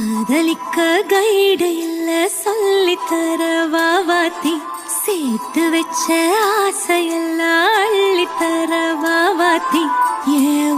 காதலிக்க கைடு இல்ல சொல்லி தர சேர்த்து வச்ச ஆசையெல்லாம் அள்ளி தர ஏ